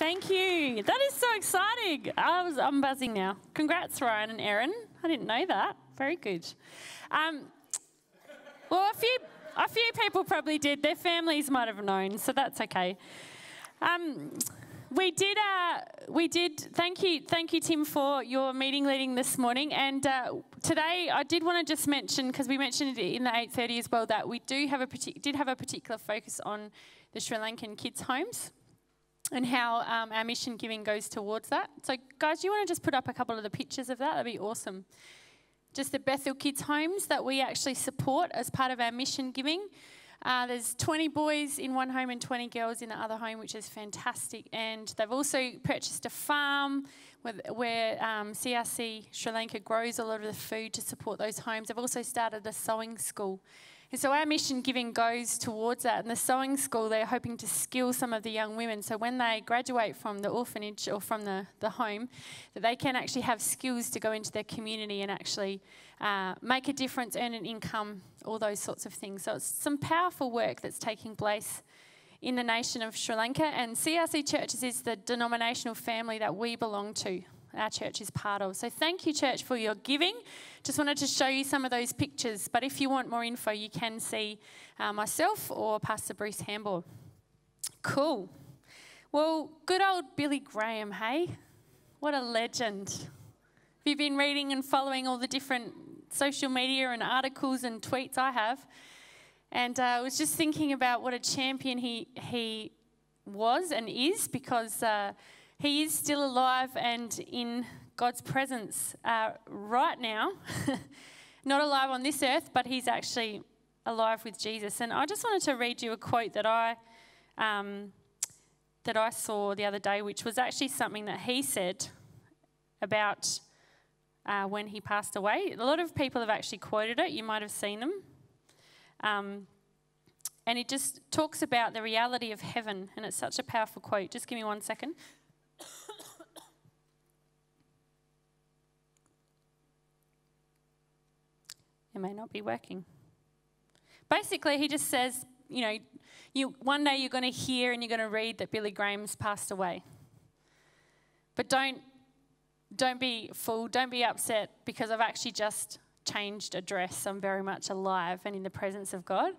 Thank you. That is so exciting. I was, I'm buzzing now. Congrats, Ryan and Erin. I didn't know that. Very good. Um, well, a few, a few people probably did. Their families might have known, so that's okay. Um, we did. Uh, we did. Thank you, thank you, Tim, for your meeting leading this morning. And uh, today, I did want to just mention because we mentioned it in the eight thirty as well that we do have a did have a particular focus on the Sri Lankan kids' homes and how um, our mission giving goes towards that. So, guys, do you want to just put up a couple of the pictures of that? That'd be awesome. Just the Bethel Kids Homes that we actually support as part of our mission giving. Uh, there's 20 boys in one home and 20 girls in the other home, which is fantastic. And they've also purchased a farm where, where um, CRC Sri Lanka grows a lot of the food to support those homes. They've also started a sewing school and so our mission giving goes towards that. And the sewing school, they're hoping to skill some of the young women. So when they graduate from the orphanage or from the, the home, that they can actually have skills to go into their community and actually uh, make a difference, earn an income, all those sorts of things. So it's some powerful work that's taking place in the nation of Sri Lanka. And CRC Churches is the denominational family that we belong to our church is part of. So thank you, church, for your giving. Just wanted to show you some of those pictures. But if you want more info, you can see uh, myself or Pastor Bruce Hambor. Cool. Well, good old Billy Graham, hey? What a legend. Have you been reading and following all the different social media and articles and tweets I have? And uh, I was just thinking about what a champion he, he was and is because. Uh, he is still alive and in God's presence uh, right now. Not alive on this earth, but he's actually alive with Jesus. And I just wanted to read you a quote that I um, that I saw the other day, which was actually something that he said about uh, when he passed away. A lot of people have actually quoted it. You might have seen them. Um, and it just talks about the reality of heaven, and it's such a powerful quote. Just give me one second. It may not be working. Basically, he just says, you know, you, one day you're going to hear and you're going to read that Billy Graham's passed away. But don't, don't be fooled, don't be upset because I've actually just changed address. I'm very much alive and in the presence of God.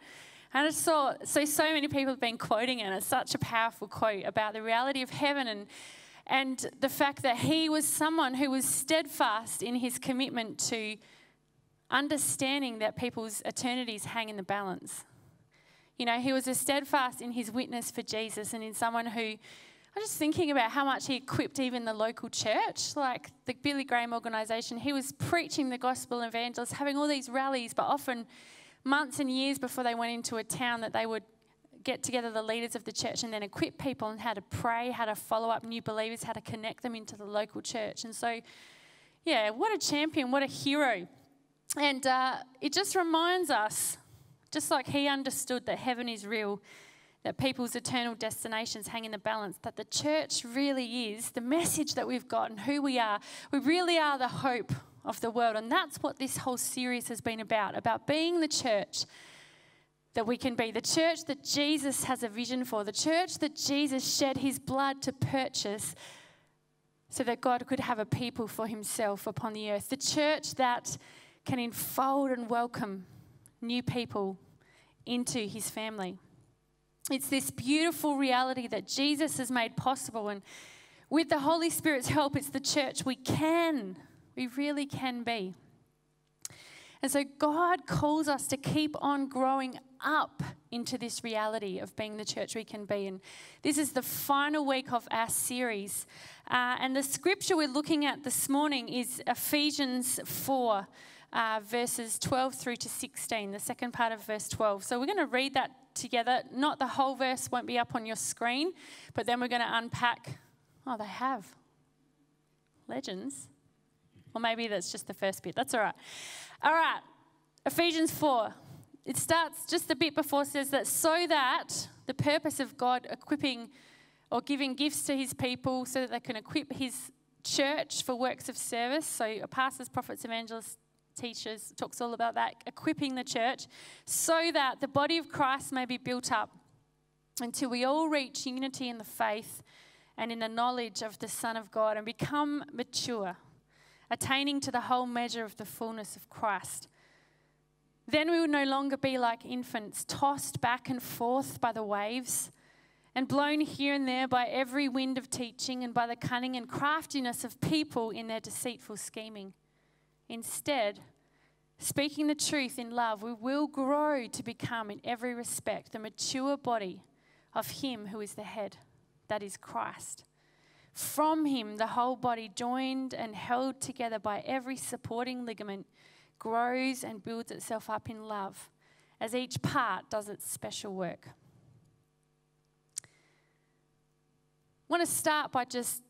And I saw, so, so many people have been quoting it, and it's such a powerful quote about the reality of heaven and and the fact that he was someone who was steadfast in his commitment to understanding that people's eternities hang in the balance. You know, he was a steadfast in his witness for Jesus and in someone who I'm just thinking about how much he equipped even the local church, like the Billy Graham organization. He was preaching the gospel evangelists, having all these rallies, but often months and years before they went into a town that they would get together the leaders of the church and then equip people on how to pray, how to follow up new believers, how to connect them into the local church. And so, yeah, what a champion, what a hero. And uh, it just reminds us, just like he understood that heaven is real, that people's eternal destinations hang in the balance, that the church really is the message that we've got and who we are. We really are the hope of the world. And that's what this whole series has been about about being the church that we can be the church that Jesus has a vision for, the church that Jesus shed his blood to purchase so that God could have a people for himself upon the earth, the church that can enfold and welcome new people into his family. It's this beautiful reality that Jesus has made possible. And with the Holy Spirit's help, it's the church we can, we really can be. And so God calls us to keep on growing up into this reality of being the church we can be. And this is the final week of our series. Uh, and the scripture we're looking at this morning is Ephesians 4. Uh, verses 12 through to 16, the second part of verse 12. So we're going to read that together. Not the whole verse won't be up on your screen, but then we're going to unpack. Oh, they have legends. Or maybe that's just the first bit. That's all right. All right. Ephesians 4 it starts just a bit before says that so that the purpose of God equipping or giving gifts to his people so that they can equip his church for works of service. So pastors, prophets, evangelists, teachers talks all about that, equipping the church so that the body of Christ may be built up until we all reach unity in the faith and in the knowledge of the Son of God and become mature, attaining to the whole measure of the fullness of Christ. Then we will no longer be like infants, tossed back and forth by the waves and blown here and there by every wind of teaching and by the cunning and craftiness of people in their deceitful scheming. Instead, speaking the truth in love, we will grow to become, in every respect, the mature body of Him who is the head, that is Christ. From Him, the whole body, joined and held together by every supporting ligament, grows and builds itself up in love as each part does its special work. I want to start by just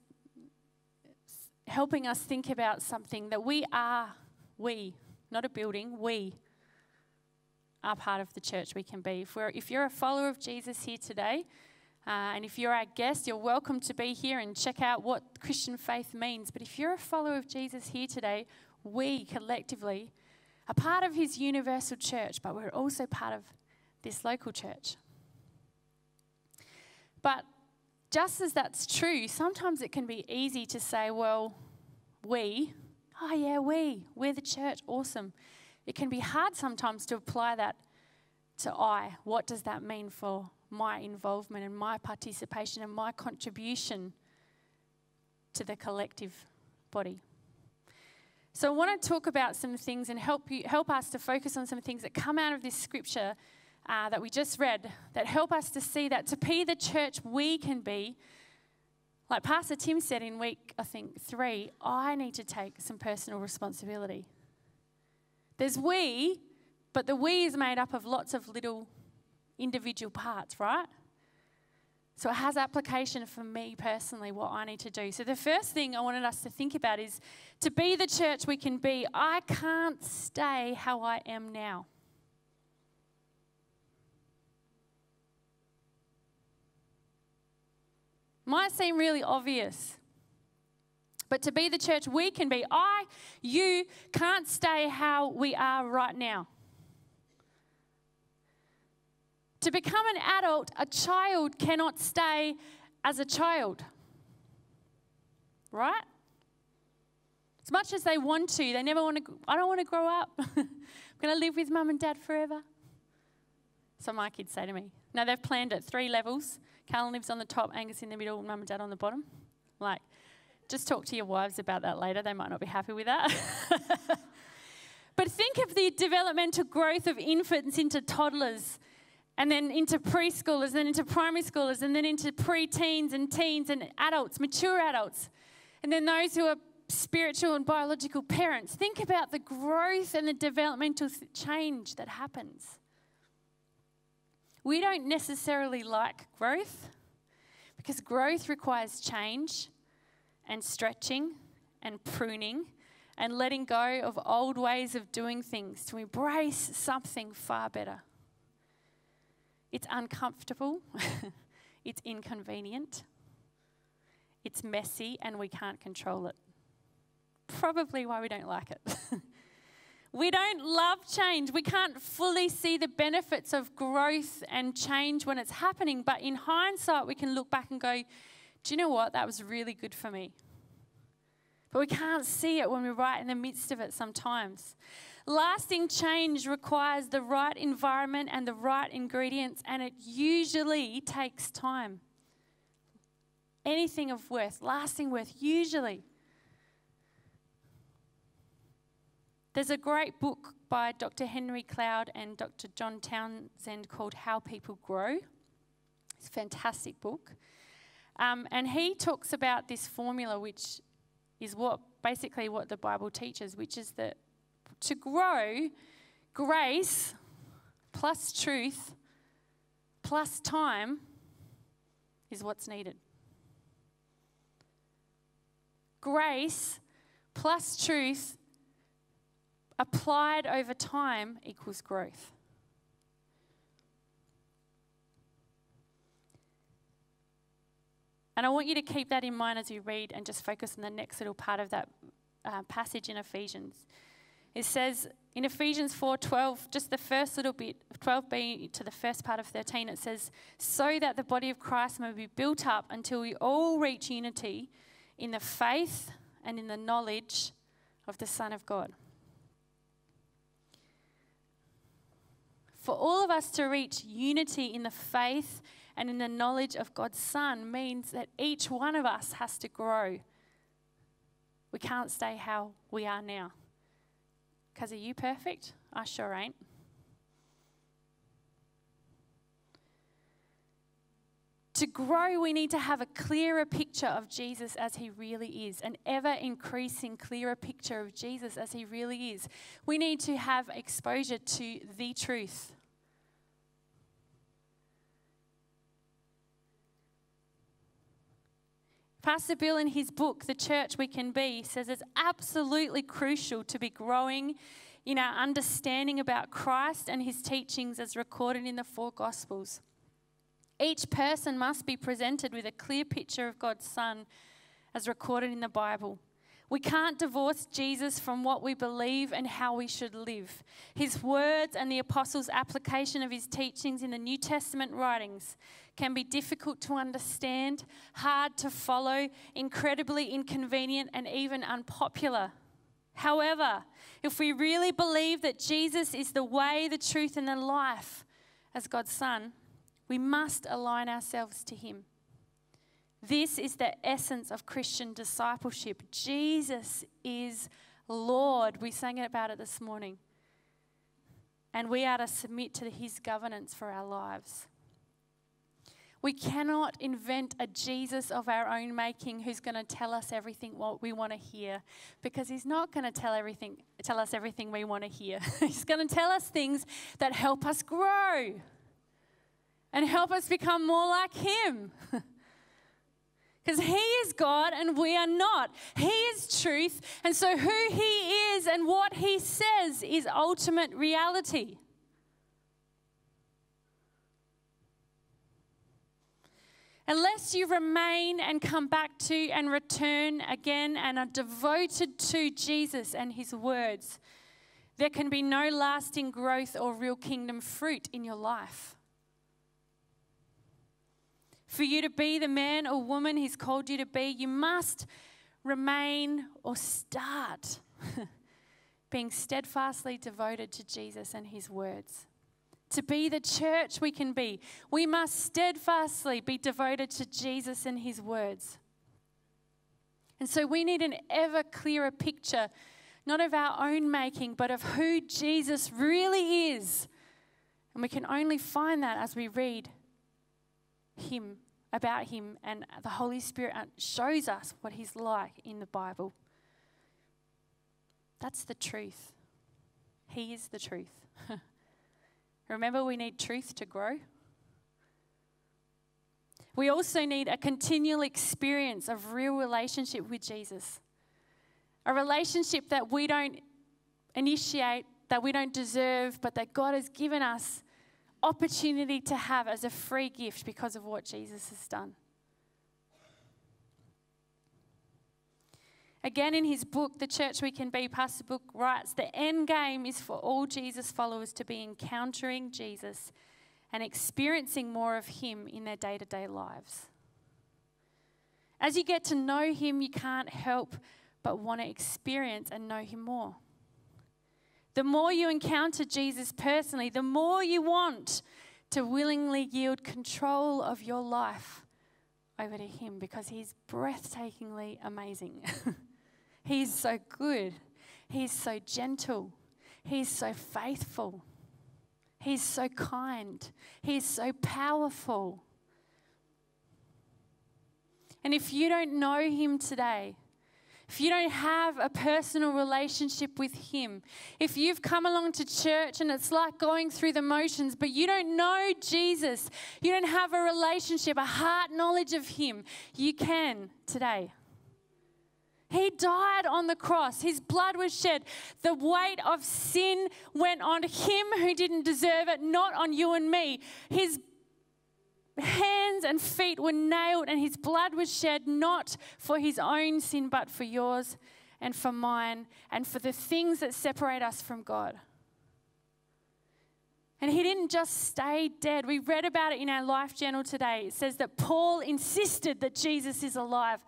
helping us think about something that we are, we, not a building, we are part of the church we can be. If, we're, if you're a follower of Jesus here today, uh, and if you're our guest, you're welcome to be here and check out what Christian faith means. But if you're a follower of Jesus here today, we collectively are part of his universal church, but we're also part of this local church. But just as that's true, sometimes it can be easy to say, well, we, oh yeah, we, we're the church, awesome. It can be hard sometimes to apply that to I. What does that mean for my involvement and my participation and my contribution to the collective body? So I want to talk about some things and help you help us to focus on some things that come out of this scripture uh, that we just read that help us to see that to be the church we can be. Like Pastor Tim said in week, I think, three, I need to take some personal responsibility. There's we, but the we is made up of lots of little individual parts, right? So it has application for me personally, what I need to do. So the first thing I wanted us to think about is to be the church we can be, I can't stay how I am now. Might seem really obvious. But to be the church we can be, I, you can't stay how we are right now. To become an adult, a child cannot stay as a child. Right? As much as they want to, they never want to, I don't want to grow up. I'm going to live with mum and dad forever. So my kids say to me. Now they've planned it three levels. Callan lives on the top, Angus in the middle, mum and dad on the bottom. Like, just talk to your wives about that later. They might not be happy with that. but think of the developmental growth of infants into toddlers and then into preschoolers, then into primary schoolers, and then into pre-teens and teens and adults, mature adults. And then those who are spiritual and biological parents. Think about the growth and the developmental change that happens. We don't necessarily like growth because growth requires change and stretching and pruning and letting go of old ways of doing things to embrace something far better. It's uncomfortable, it's inconvenient, it's messy, and we can't control it. Probably why we don't like it. we don't love change. We can't fully see the benefits of growth and change when it's happening, but in hindsight, we can look back and go, do you know what? That was really good for me. But we can't see it when we're right in the midst of it sometimes. Lasting change requires the right environment and the right ingredients, and it usually takes time. Anything of worth, lasting worth, usually. There's a great book by Dr. Henry Cloud and Dr. John Townsend called How People Grow. It's a fantastic book. Um, and he talks about this formula, which is what basically what the Bible teaches, which is that to grow, grace plus truth plus time is what's needed. Grace plus truth applied over time equals growth. And I want you to keep that in mind as you read and just focus on the next little part of that uh, passage in Ephesians. It says, in Ephesians 4:12, just the first little bit, 12b to the first part of 13, it says, "So that the body of Christ may be built up until we all reach unity in the faith and in the knowledge of the Son of God." For all of us to reach unity in the faith and in the knowledge of God's Son means that each one of us has to grow. We can't stay how we are now. Because are you perfect? I sure ain't. To grow, we need to have a clearer picture of Jesus as he really is, an ever increasing, clearer picture of Jesus as he really is. We need to have exposure to the truth. Pastor Bill, in his book, The Church We Can Be, says it's absolutely crucial to be growing in our understanding about Christ and his teachings as recorded in the four Gospels. Each person must be presented with a clear picture of God's Son as recorded in the Bible. We can't divorce Jesus from what we believe and how we should live. His words and the apostles' application of his teachings in the New Testament writings can be difficult to understand, hard to follow, incredibly inconvenient, and even unpopular. However, if we really believe that Jesus is the way, the truth, and the life as God's Son, we must align ourselves to Him. This is the essence of Christian discipleship. Jesus is Lord. We sang about it this morning. And we are to submit to His governance for our lives. We cannot invent a Jesus of our own making who's going to tell us everything what we want to hear because he's not going to tell everything tell us everything we want to hear. he's going to tell us things that help us grow and help us become more like him. Because he is God and we are not. He is truth, and so who he is and what he says is ultimate reality. Unless you remain and come back to and return again and are devoted to Jesus and his words, there can be no lasting growth or real kingdom fruit in your life. For you to be the man or woman he's called you to be, you must remain or start being steadfastly devoted to Jesus and his words to be the church we can be, we must steadfastly be devoted to Jesus and his words. And so we need an ever clearer picture, not of our own making, but of who Jesus really is. And we can only find that as we read him, about him, and the Holy Spirit uh, shows us what he's like in the Bible. That's the truth. He is the truth. Remember, we need truth to grow. We also need a continual experience of real relationship with Jesus. A relationship that we don't initiate, that we don't deserve, but that God has given us opportunity to have as a free gift because of what Jesus has done. Again, in his book, The Church We Can Be, Pastor Book writes The end game is for all Jesus followers to be encountering Jesus and experiencing more of him in their day to day lives. As you get to know him, you can't help but want to experience and know him more. The more you encounter Jesus personally, the more you want to willingly yield control of your life over to him because he's breathtakingly amazing. He's so good. He's so gentle. He's so faithful. He's so kind. He's so powerful. And if you don't know Him today, if you don't have a personal relationship with Him, if you've come along to church and it's like going through the motions, but you don't know Jesus, you don't have a relationship, a heart knowledge of Him, you can today. He died on the cross. His blood was shed. The weight of sin went on him who didn't deserve it, not on you and me. His hands and feet were nailed, and his blood was shed not for his own sin, but for yours and for mine and for the things that separate us from God. And he didn't just stay dead. We read about it in our life journal today. It says that Paul insisted that Jesus is alive.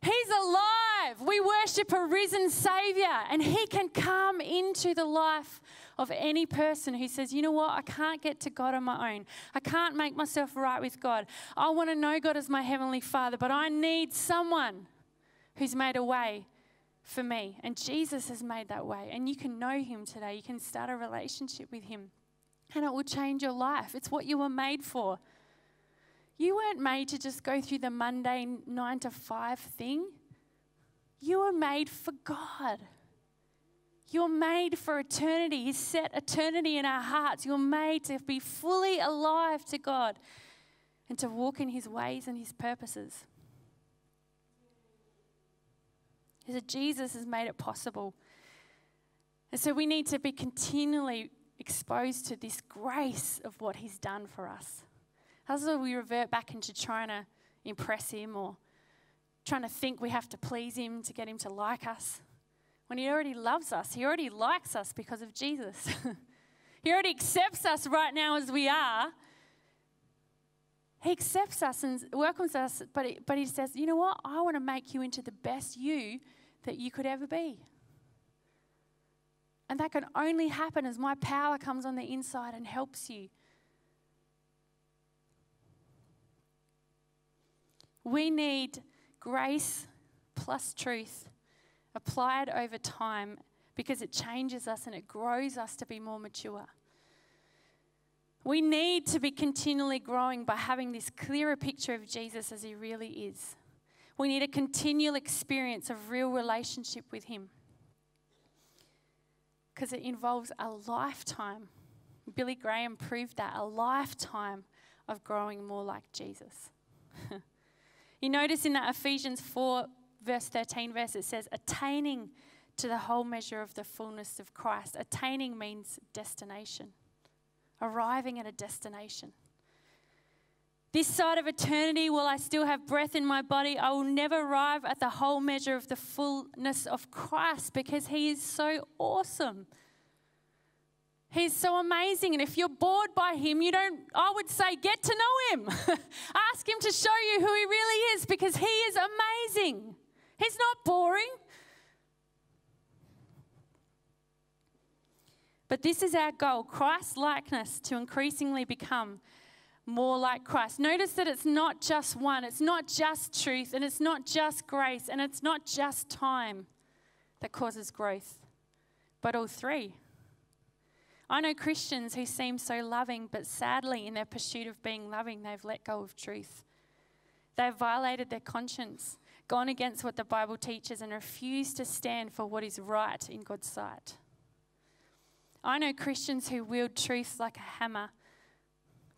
He's alive. We worship a risen Savior, and He can come into the life of any person who says, you know what, I can't get to God on my own. I can't make myself right with God. I want to know God as my Heavenly Father, but I need someone who's made a way for me. And Jesus has made that way. And you can know Him today, you can start a relationship with Him, and it will change your life. It's what you were made for. You weren't made to just go through the mundane nine to five thing. You were made for God. You're made for eternity. He's set eternity in our hearts. You're made to be fully alive to God and to walk in His ways and His purposes. He said Jesus has made it possible. And so we need to be continually exposed to this grace of what He's done for us. How's it we revert back into trying to impress Him or trying to think we have to please Him to get Him to like us? When He already loves us. He already likes us because of Jesus. he already accepts us right now as we are. He accepts us and welcomes us, but, he, but He says, You know what? I want to make you into the best you that you could ever be. And that can only happen as my power comes on the inside and helps you. We need grace plus truth applied over time because it changes us and it grows us to be more mature. We need to be continually growing by having this clearer picture of Jesus as he really is. We need a continual experience of real relationship with him because it involves a lifetime. Billy Graham proved that a lifetime of growing more like Jesus. you notice in that Ephesians 4 verse 13 verse, it says, attaining to the whole measure of the fullness of Christ. Attaining means destination, arriving at a destination. This side of eternity, while I still have breath in my body, I will never arrive at the whole measure of the fullness of Christ because He is so awesome. He's so amazing. And if you're bored by him, you don't, I would say, get to know him. Ask him to show you who he really is because he is amazing. He's not boring. But this is our goal Christ likeness to increasingly become more like Christ. Notice that it's not just one, it's not just truth, and it's not just grace, and it's not just time that causes growth, but all three. I know Christians who seem so loving, but sadly, in their pursuit of being loving, they've let go of truth. They've violated their conscience gone against what the Bible teaches and refused to stand for what is right in God's sight. I know Christians who wield truth like a hammer.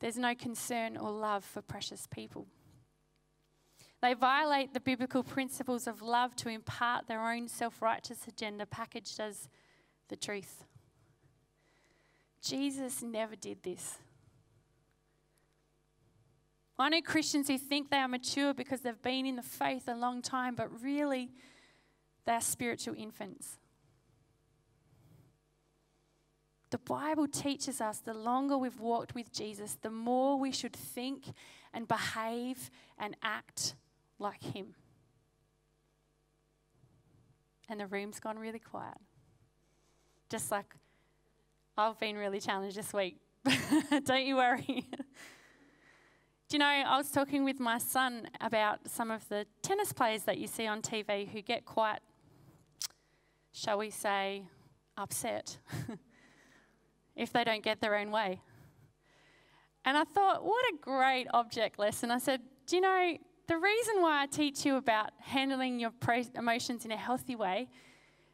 There's no concern or love for precious people. They violate the biblical principles of love to impart their own self righteous agenda packaged as the truth. Jesus never did this. I know Christians who think they are mature because they've been in the faith a long time, but really they're spiritual infants. The Bible teaches us the longer we've walked with Jesus, the more we should think and behave and act like Him. And the room's gone really quiet. Just like I've been really challenged this week. Don't you worry. You know, I was talking with my son about some of the tennis players that you see on TV who get quite, shall we say, upset if they don't get their own way. And I thought, what a great object lesson. I said, Do you know, the reason why I teach you about handling your emotions in a healthy way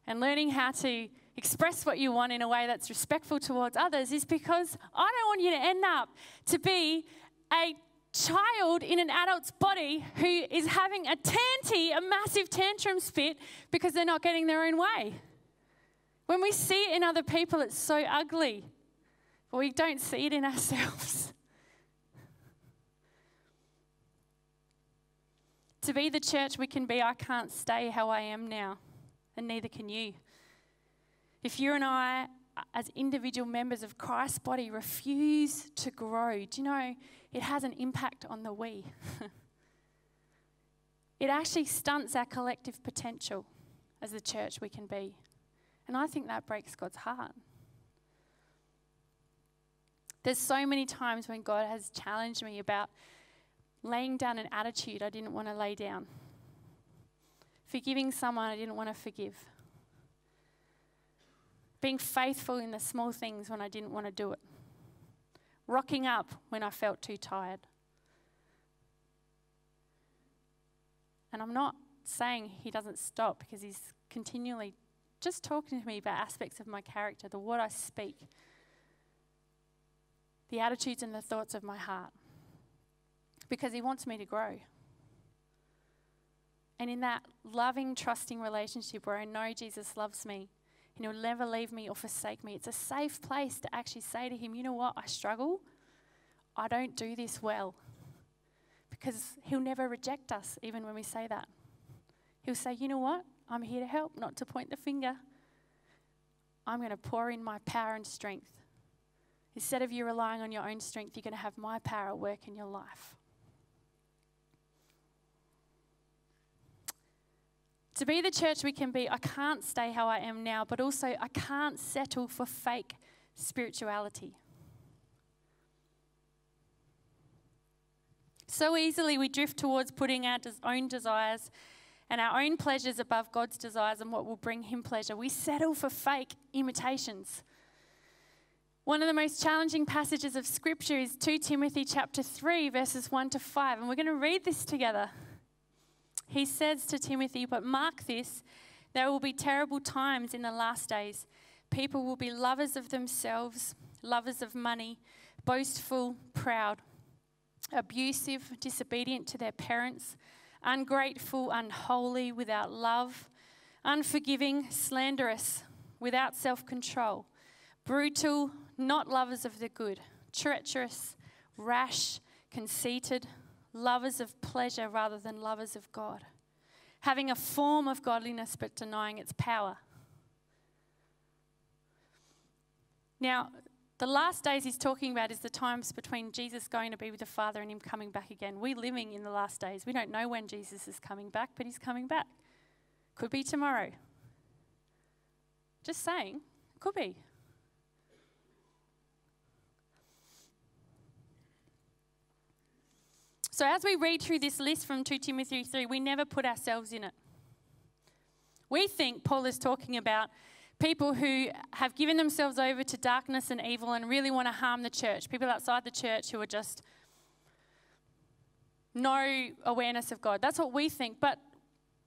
and learning how to express what you want in a way that's respectful towards others is because I don't want you to end up to be a child in an adult's body who is having a tanty, a massive tantrum fit because they're not getting their own way. When we see it in other people, it's so ugly, but we don't see it in ourselves. to be the church we can be, I can't stay how I am now. and neither can you. If you and I, as individual members of Christ's body, refuse to grow, do you know it has an impact on the we? it actually stunts our collective potential as the church we can be. And I think that breaks God's heart. There's so many times when God has challenged me about laying down an attitude I didn't want to lay down, forgiving someone I didn't want to forgive, being faithful in the small things when I didn't want to do it, rocking up when I felt too tired. And I'm not saying he doesn't stop because he's continually just talking to me about aspects of my character, the what I speak the attitudes and the thoughts of my heart because He wants me to grow. And in that loving, trusting relationship where I know Jesus loves me and He'll never leave me or forsake me, it's a safe place to actually say to Him, you know what, I struggle. I don't do this well. Because He'll never reject us, even when we say that. He'll say, you know what, I'm here to help, not to point the finger. I'm going to pour in my power and strength Instead of you relying on your own strength, you're going to have my power work in your life. To be the church we can be, I can't stay how I am now, but also I can't settle for fake spirituality. So easily we drift towards putting our own desires and our own pleasures above God's desires and what will bring Him pleasure. We settle for fake imitations. One of the most challenging passages of scripture is 2 Timothy chapter 3 verses 1 to 5 and we're going to read this together. He says to Timothy, "But mark this, there will be terrible times in the last days. People will be lovers of themselves, lovers of money, boastful, proud, abusive, disobedient to their parents, ungrateful, unholy, without love, unforgiving, slanderous, without self-control." brutal, not lovers of the good, treacherous, rash, conceited, lovers of pleasure rather than lovers of God, having a form of godliness but denying its power. Now, the last days he's talking about is the times between Jesus going to be with the Father and him coming back again. We're living in the last days. We don't know when Jesus is coming back, but he's coming back. Could be tomorrow. Just saying, could be. So, as we read through this list from 2 Timothy 3, we never put ourselves in it. We think Paul is talking about people who have given themselves over to darkness and evil and really want to harm the church, people outside the church who are just no awareness of God. That's what we think. But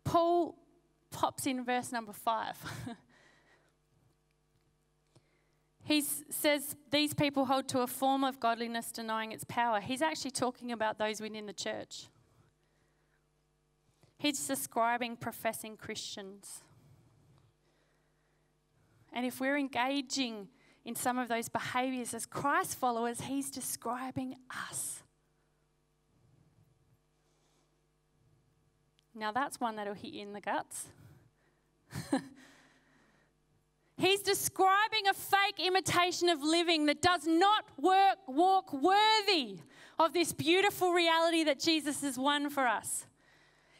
Paul pops in verse number 5. He says these people hold to a form of godliness denying its power. He's actually talking about those within the church. He's describing professing Christians. And if we're engaging in some of those behaviors as Christ followers, he's describing us. Now, that's one that'll hit you in the guts. He's describing a fake imitation of living that does not work, walk worthy of this beautiful reality that Jesus has won for us.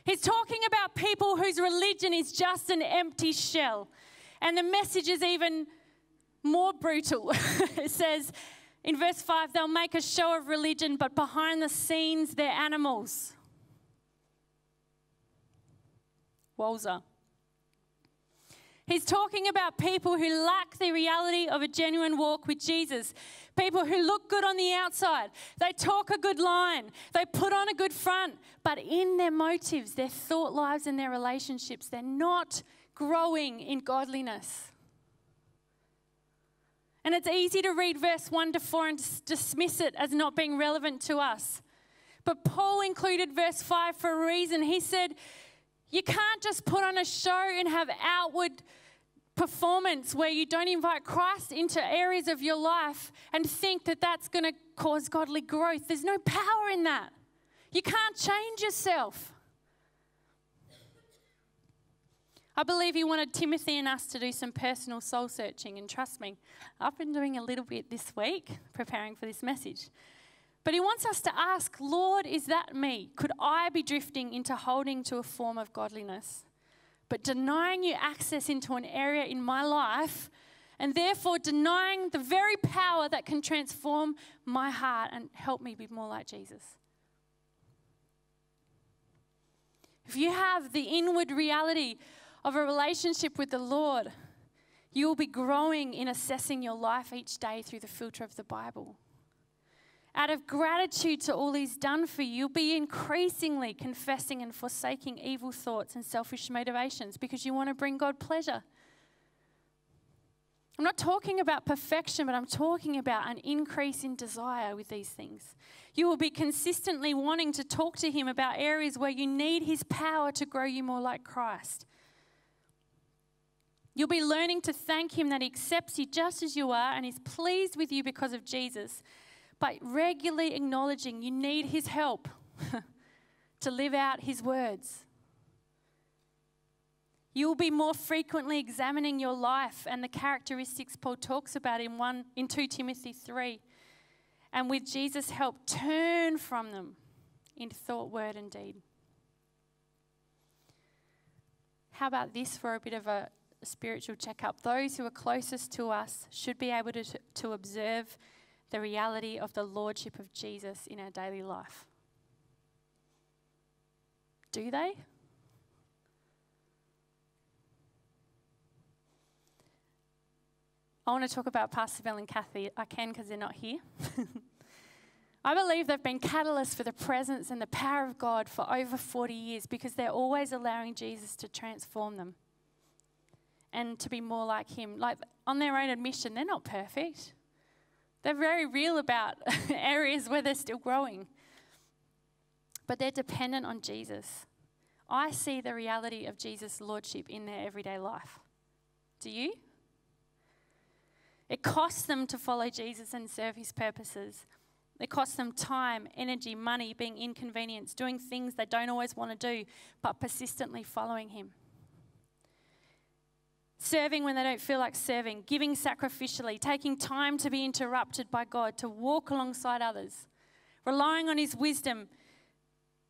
He's talking about people whose religion is just an empty shell. And the message is even more brutal. it says in verse 5 they'll make a show of religion, but behind the scenes, they're animals. Walzer. He's talking about people who lack the reality of a genuine walk with Jesus. People who look good on the outside. They talk a good line. They put on a good front. But in their motives, their thought lives, and their relationships, they're not growing in godliness. And it's easy to read verse 1 to 4 and dismiss it as not being relevant to us. But Paul included verse 5 for a reason. He said, you can't just put on a show and have outward performance where you don't invite Christ into areas of your life and think that that's going to cause godly growth. There's no power in that. You can't change yourself. I believe he wanted Timothy and us to do some personal soul searching, and trust me, I've been doing a little bit this week preparing for this message. But he wants us to ask, Lord, is that me? Could I be drifting into holding to a form of godliness, but denying you access into an area in my life, and therefore denying the very power that can transform my heart and help me be more like Jesus? If you have the inward reality of a relationship with the Lord, you will be growing in assessing your life each day through the filter of the Bible. Out of gratitude to all He's done for you, you'll be increasingly confessing and forsaking evil thoughts and selfish motivations because you want to bring God pleasure. I'm not talking about perfection, but I'm talking about an increase in desire with these things. You will be consistently wanting to talk to Him about areas where you need His power to grow you more like Christ. You'll be learning to thank Him that He accepts you just as you are and is pleased with you because of Jesus, but regularly acknowledging you need His help to live out His words. You'll be more frequently examining your life and the characteristics Paul talks about in, one, in 2 Timothy 3. And with Jesus' help, turn from them in thought, word, and deed. How about this for a bit of a spiritual checkup? Those who are closest to us should be able to, to observe the reality of the Lordship of Jesus in our daily life. Do they? I want to talk about Pastor Bill and Kathy. I can because they're not here. I believe they've been catalysts for the presence and the power of God for over 40 years because they're always allowing Jesus to transform them and to be more like Him. Like on their own admission, they're not perfect. They're very real about areas where they're still growing, but they're dependent on Jesus. I see the reality of Jesus' Lordship in their everyday life. Do you? It costs them to follow Jesus and serve his purposes. It costs them time, energy, money, being inconvenienced, doing things they don't always want to do, but persistently following him. Serving when they don't feel like serving, giving sacrificially, taking time to be interrupted by God, to walk alongside others, relying on his wisdom,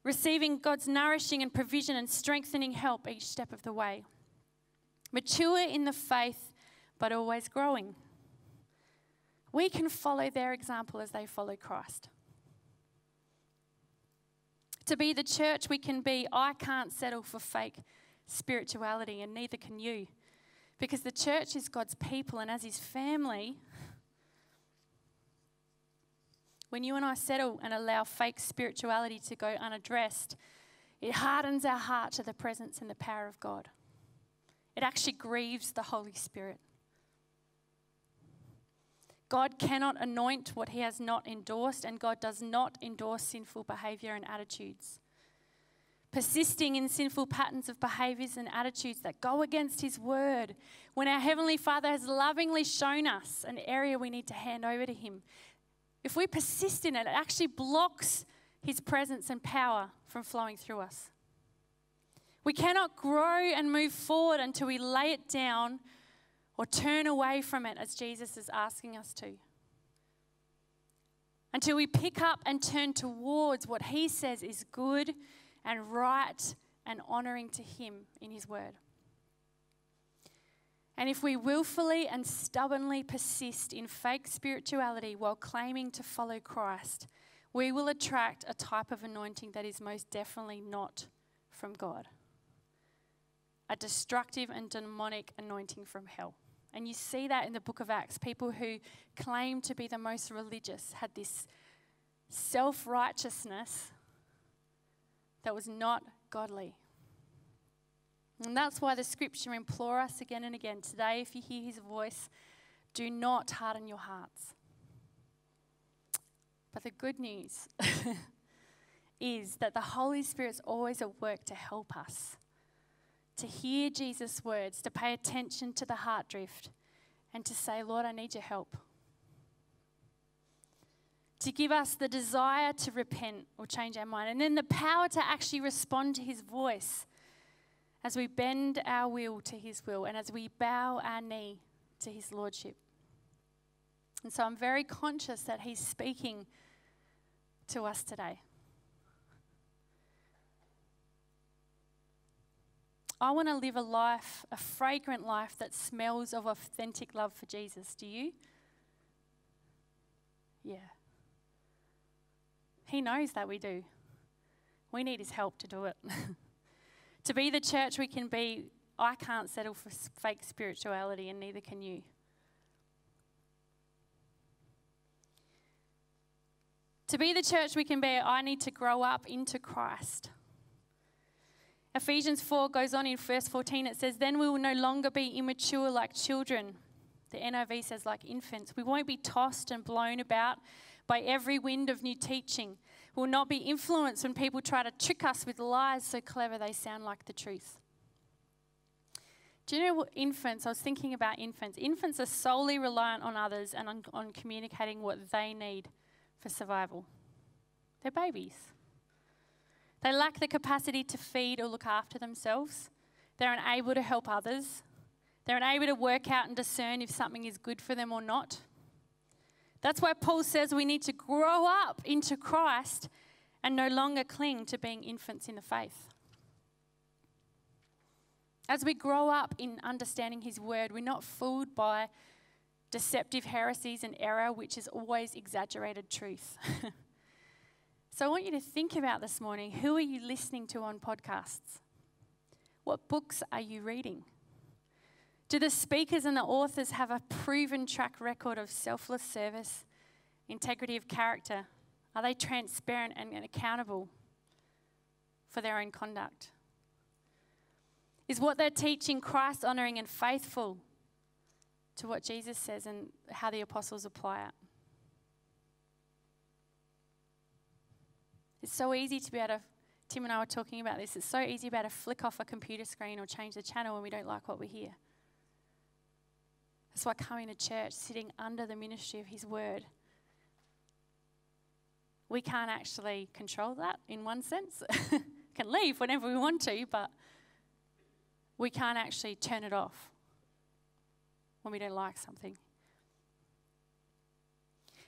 receiving God's nourishing and provision and strengthening help each step of the way. Mature in the faith, but always growing we can follow their example as they follow Christ. To be the church we can be, I can't settle for fake spirituality, and neither can you. Because the church is God's people, and as His family, when you and I settle and allow fake spirituality to go unaddressed, it hardens our heart to the presence and the power of God. It actually grieves the Holy Spirit. God cannot anoint what he has not endorsed, and God does not endorse sinful behavior and attitudes. Persisting in sinful patterns of behaviors and attitudes that go against his word, when our Heavenly Father has lovingly shown us an area we need to hand over to him, if we persist in it, it actually blocks his presence and power from flowing through us. We cannot grow and move forward until we lay it down or turn away from it as Jesus is asking us to. Until we pick up and turn towards what He says is good and right and honoring to Him in His Word. And if we willfully and stubbornly persist in fake spirituality while claiming to follow Christ, we will attract a type of anointing that is most definitely not from God a destructive and demonic anointing from hell. And you see that in the book of Acts. People who claim to be the most religious had this self righteousness that was not godly. And that's why the scripture implore us again and again today, if you hear his voice, do not harden your hearts. But the good news is that the Holy Spirit's always at work to help us to hear Jesus' words, to pay attention to the heart drift, and to say, Lord, I need your help. To give us the desire to repent or change our mind, and then the power to actually respond to his voice as we bend our will to His will, and as we bow our knee to His Lordship. And so I'm very conscious that He's speaking to us today. I want to live a life, a fragrant life that smells of authentic love for Jesus. Do you? Yeah. He knows that we do. We need His help to do it. to be the church we can be, I can't settle for fake spirituality, and neither can you. To be the church we can be, I need to grow up into Christ. Ephesians 4 goes on in verse 14. It says, Then we will no longer be immature like children. The NIV says, like infants. We won't be tossed and blown about by every wind of new teaching. We will not be influenced when people try to trick us with lies so clever they sound like the truth. Do you know what infants? I was thinking about infants. Infants are solely reliant on others and on, on communicating what they need for survival. They're babies. They lack the capacity to feed or look after themselves. They're unable to help others. They're unable to work out and discern if something is good for them or not. That's why Paul says we need to grow up into Christ and no longer cling to being infants in the faith. As we grow up in understanding His word, we're not fooled by deceptive heresies and error, which is always exaggerated truth. so I want you to think about this morning who are you listening to on podcasts? What books are you reading? Do the speakers and the authors have a proven track record of selfless service, integrity of character? Are they transparent and accountable for their own conduct? Is what they're teaching Christ honoring and faithful? to what Jesus says and how the apostles apply it. It's so easy to be able to, Tim and I were talking about this, it's so easy to be able to flick off a computer screen or change the channel when we don't like what we hear. That's why coming to church, sitting under the ministry of His Word, we can't actually control that in one sense. can leave whenever we want to, but we can't actually turn it off when we don't like something?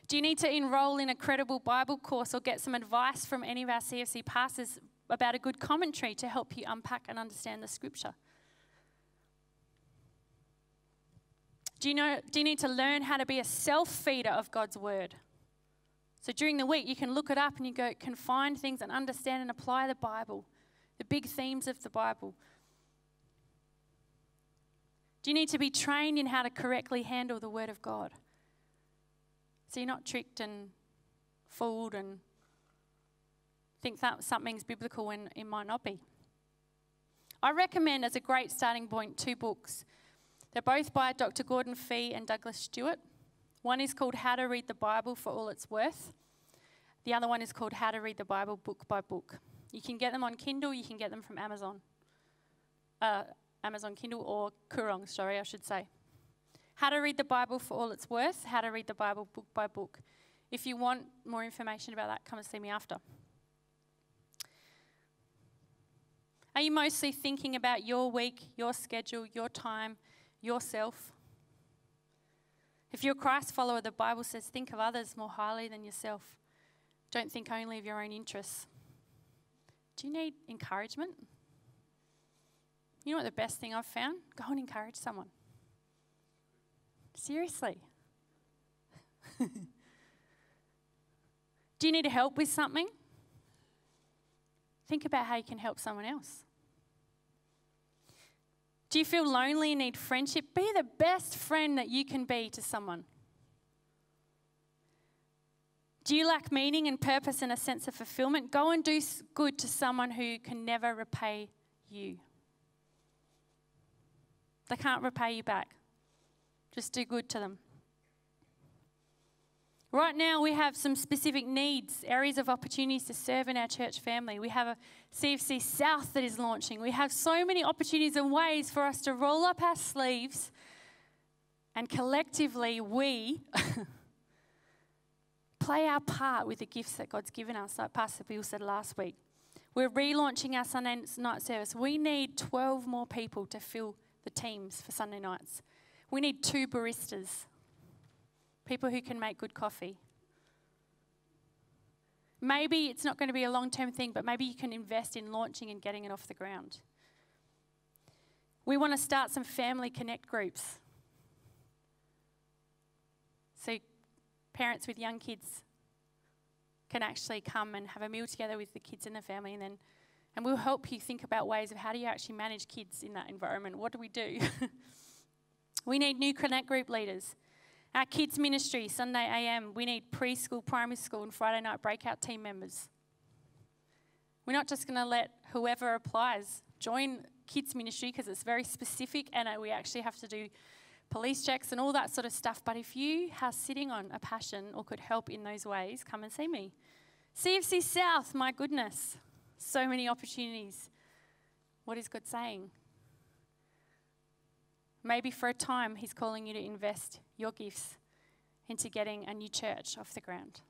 Do you need to enroll in a credible Bible course or get some advice from any of our CFC pastors about a good commentary to help you unpack and understand the scripture? Do you, know, do you need to learn how to be a self feeder of God's word? So during the week, you can look it up and you go, can find things and understand and apply the Bible, the big themes of the Bible. Do you need to be trained in how to correctly handle the Word of God? So you're not tricked and fooled and think that something's biblical when it might not be. I recommend as a great starting point two books. They're both by Dr. Gordon Fee and Douglas Stuart. One is called How to Read the Bible for All It's Worth. The other one is called How to Read the Bible Book by Book. You can get them on Kindle, you can get them from Amazon. Uh, Amazon Kindle or Koorong, sorry, I should say. How to read the Bible for all it's worth, how to read the Bible book by book. If you want more information about that, come and see me after. Are you mostly thinking about your week, your schedule, your time, yourself? If you're a Christ follower, the Bible says think of others more highly than yourself. Don't think only of your own interests. Do you need encouragement? You know what the best thing I've found? Go and encourage someone. Seriously. Do you need help with something? Think about how you can help someone else. Do you feel lonely and need friendship? Be the best friend that you can be to someone. Do you lack meaning and purpose and a sense of fulfillment? Go and do good to someone who can never repay you. They can't repay you back. Just do good to them. Right now, we have some specific needs, areas of opportunities to serve in our church family. We have a CFC South that is launching. We have so many opportunities and ways for us to roll up our sleeves and collectively, we play our part with the gifts that God's given us, like Pastor Bill said last week. We're relaunching our Sunday night service. We need 12 more people to fill the teams for Sunday nights. We need two baristas, people who can make good coffee. Maybe it's not going to be a long term thing, but maybe you can invest in launching and getting it off the ground. We want to start some family connect groups. So, parents with young kids can actually come and have a meal together with the kids and the family and then and we'll help you think about ways of how do you actually manage kids in that environment what do we do we need new connect group leaders our kids ministry sunday am we need preschool primary school and friday night breakout team members we're not just going to let whoever applies join kids ministry because it's very specific and uh, we actually have to do police checks and all that sort of stuff. But if you are sitting on a passion or could help in those ways, come and see me. CFC South, my goodness, so many opportunities. What is God saying? Maybe for a time, He's calling you to invest your gifts into getting a new church off the ground.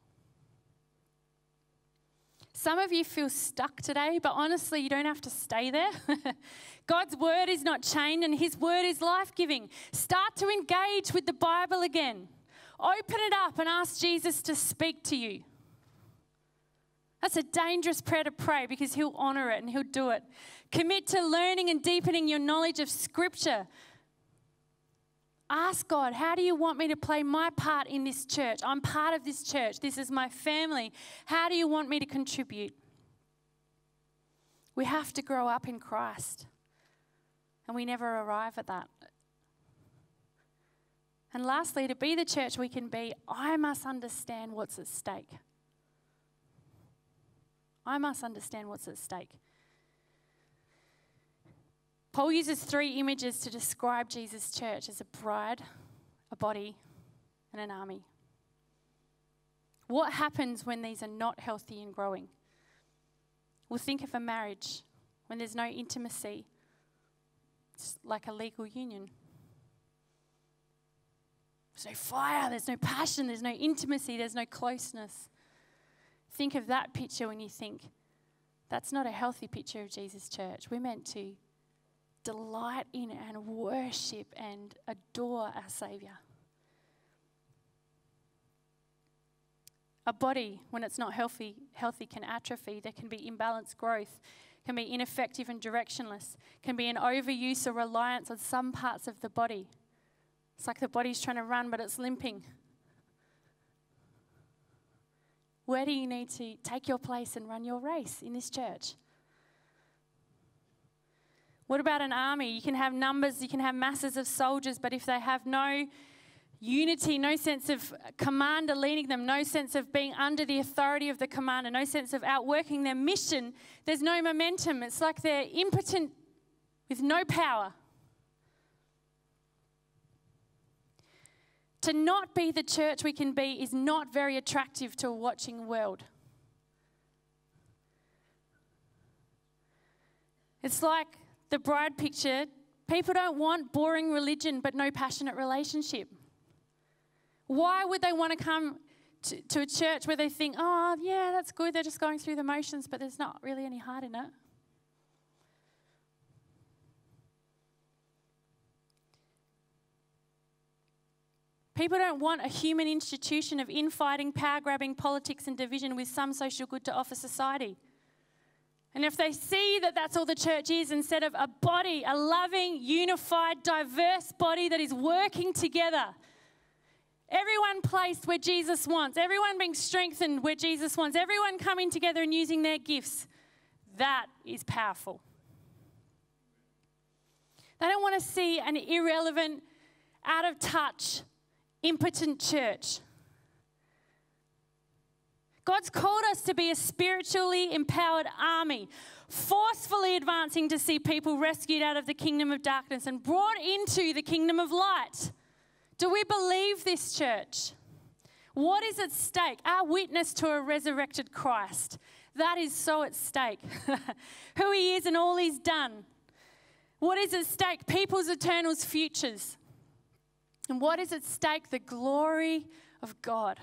Some of you feel stuck today, but honestly, you don't have to stay there. God's word is not chained and his word is life giving. Start to engage with the Bible again. Open it up and ask Jesus to speak to you. That's a dangerous prayer to pray because he'll honor it and he'll do it. Commit to learning and deepening your knowledge of Scripture. Ask God, how do you want me to play my part in this church? I'm part of this church. This is my family. How do you want me to contribute? We have to grow up in Christ, and we never arrive at that. And lastly, to be the church we can be, I must understand what's at stake. I must understand what's at stake. Paul uses three images to describe Jesus' church as a bride, a body, and an army. What happens when these are not healthy and growing? Well, think of a marriage when there's no intimacy. It's like a legal union. There's no fire, there's no passion, there's no intimacy, there's no closeness. Think of that picture when you think that's not a healthy picture of Jesus' church. We're meant to delight in and worship and adore our Saviour. A body, when it's not healthy, healthy can atrophy. There can be imbalanced growth, can be ineffective and directionless, can be an overuse or reliance on some parts of the body. It's like the body's trying to run, but it's limping. Where do you need to take your place and run your race in this church? What about an army? You can have numbers, you can have masses of soldiers, but if they have no unity, no sense of commander leading them, no sense of being under the authority of the commander, no sense of outworking their mission, there's no momentum. It's like they're impotent with no power. To not be the church we can be is not very attractive to a watching world. It's like the bride picture, people don't want boring religion but no passionate relationship. Why would they want to come to, to a church where they think, oh, yeah, that's good, they're just going through the motions, but there's not really any heart in it? People don't want a human institution of infighting, power grabbing politics and division with some social good to offer society. And if they see that that's all the church is, instead of a body, a loving, unified, diverse body that is working together, everyone placed where Jesus wants, everyone being strengthened where Jesus wants, everyone coming together and using their gifts, that is powerful. They don't want to see an irrelevant, out of touch, impotent church. God's called us to be a spiritually empowered army, forcefully advancing to see people rescued out of the kingdom of darkness and brought into the kingdom of light. Do we believe this, church? What is at stake? Our witness to a resurrected Christ. That is so at stake. Who he is and all he's done. What is at stake? People's eternal futures. And what is at stake? The glory of God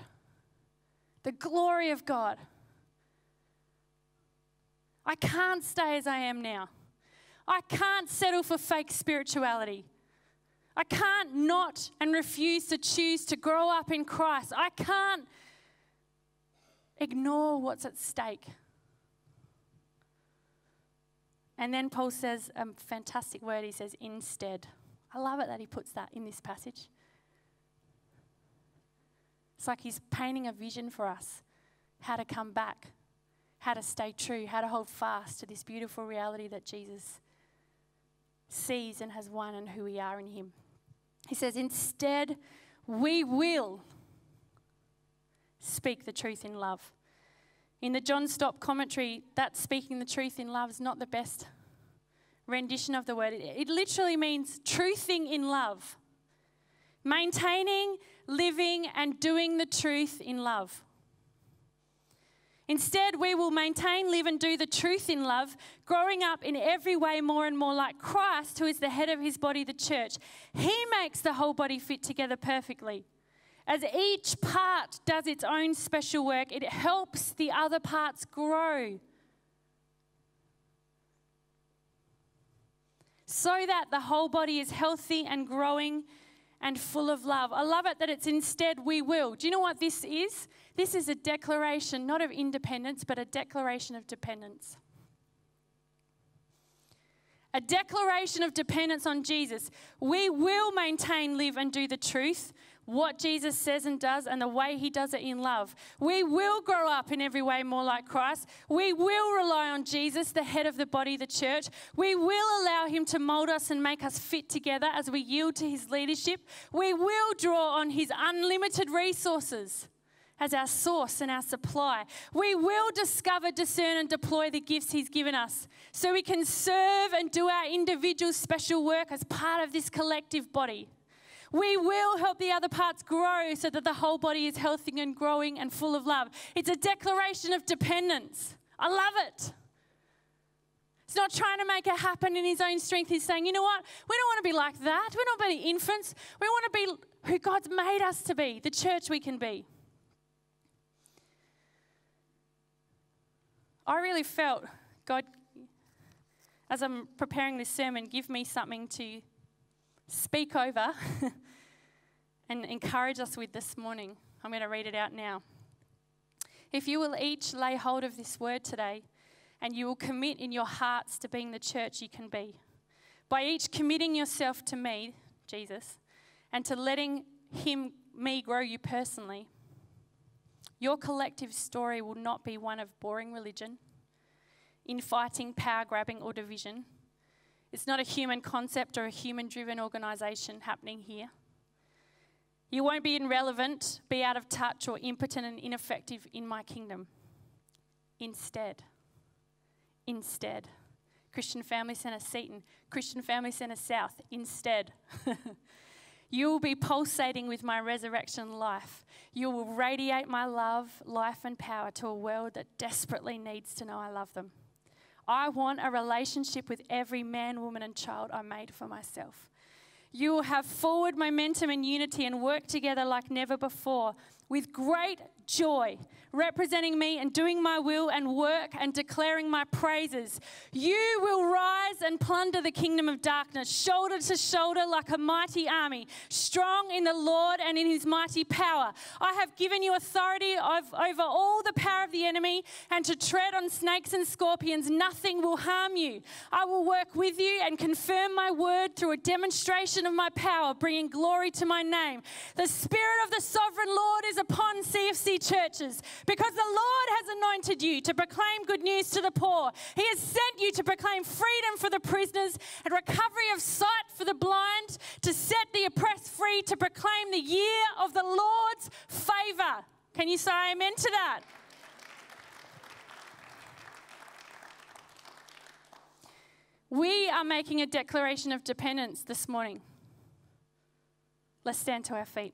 the glory of God. I can't stay as I am now. I can't settle for fake spirituality. I can't not and refuse to choose to grow up in Christ. I can't ignore what's at stake. And then Paul says a fantastic word. He says, instead. I love it that he puts that in this passage. It's like he's painting a vision for us how to come back, how to stay true, how to hold fast to this beautiful reality that Jesus sees and has won and who we are in him. He says, instead, we will speak the truth in love. In the John Stott commentary, that speaking the truth in love is not the best rendition of the word. It, it literally means truthing in love, maintaining, living, and doing the truth in love. Instead, we will maintain, live, and do the truth in love, growing up in every way more and more like Christ, who is the head of his body, the church. He makes the whole body fit together perfectly. As each part does its own special work, it helps the other parts grow. So that the whole body is healthy and growing and full of love. I love it that it's instead we will. Do you know what this is? This is a declaration not of independence, but a declaration of dependence. A declaration of dependence on Jesus. We will maintain, live, and do the truth what Jesus says and does and the way he does it in love. We will grow up in every way more like Christ. We will rely on Jesus, the head of the body, the church. We will allow him to mold us and make us fit together as we yield to his leadership. We will draw on his unlimited resources as our source and our supply. We will discover, discern, and deploy the gifts He's given us so we can serve and do our individual special work as part of this collective body. We will help the other parts grow so that the whole body is healthy and growing and full of love. It's a declaration of dependence. I love it. He's not trying to make it happen in his own strength. He's saying, you know what? We don't want to be like that. We're not be infants. We want to be who God's made us to be, the church we can be. I really felt God, as I'm preparing this sermon, give me something to speak over and encourage us with this morning. I'm going to read it out now. If you will each lay hold of this word today, and you will commit in your hearts to being the church you can be, by each committing yourself to me, Jesus, and to letting Him, me, grow you personally, your collective story will not be one of boring religion, infighting, power grabbing, or division. It's not a human concept or a human driven organisation happening here. You won't be irrelevant, be out of touch, or impotent and ineffective in my kingdom. Instead, instead, Christian Family Centre Seaton, Christian Family Centre South, instead. you will be pulsating with my resurrection life. You will radiate my love, life, and power to a world that desperately needs to know I love them. I want a relationship with every man, woman, and child I made for myself. You will have forward momentum and unity and work together like never before with great joy, representing me and doing my will and work and declaring my praises. You will rise and plunder the kingdom of darkness, shoulder to shoulder like a mighty army, strong in the Lord and in his mighty power. I have given you authority over all the power of the enemy and to tread on snakes and scorpions. Nothing will harm you. I will work with you and confirm my word through a demonstration of my power, bringing glory to my name. The Spirit of the sovereign Lord is upon CFC churches because the Lord has anointed you to proclaim good news to the poor. He has sent you to proclaim freedom for the prisoners and recovery of sight for the blind, to set the oppressed free, to proclaim the year of the Lord's favor. Can you say amen to that? We are making a declaration of dependence this morning. Let's stand to our feet.